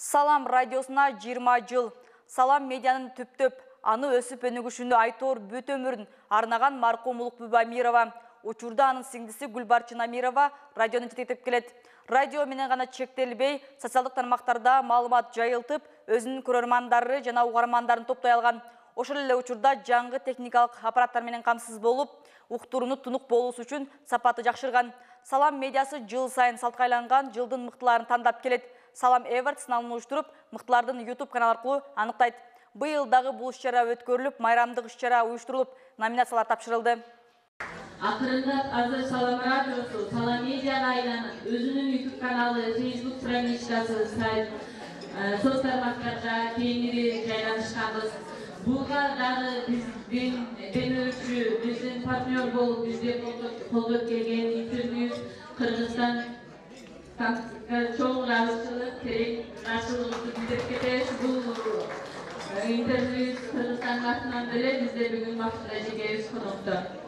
Салам радиосына 20 жыл. Салам медианын түптөп, аны өсіп өнігішіні айтор бүт өмірін арнаған марқұм Улукбүбі Амирова. Учурда анын сиңдиси Гүлбарчын Амирова радионы жетектеп келет. Радио менен гана чектелбей, социалдык тармактарда маалымат жайылтып, өзүнүн көрөрмандары жана угармандарын топтой алган. Ошол эле учурда жаңы техникалык аппараттар менен камсыз болуп, уктурууну тунук болуусу үчүн сапаты жакшырган. Салам медиасы жыл сайын салткайланган жылдын мыктыларын тандап келет. Салам Эверт сыналын уюштуруп, мыктылардын YouTube каналы аркылуу аныктайт. Быйыл дагы бул иш-чара өткөрүлүп, майрамдык иш-чара уюштурулуп, номинациялар тапшырылды. Акырындап азыр Салам радиосу, Салам медиага айланып, өзүнүн YouTube каналы, Facebook страничкасы, сайт, соц тармактарга кеңири жайланышканбыз. Дагы биздин демөөрчү, биздин партнер болуп, бизге колдоп келген интервью Кыргызстан чоң ыраазычылык, терең каршылыгыбызды билдирип кетебиз. Бул интервью Кыргызстандын атынан деле бизде бүгүн Максут Ажекеевич конокто.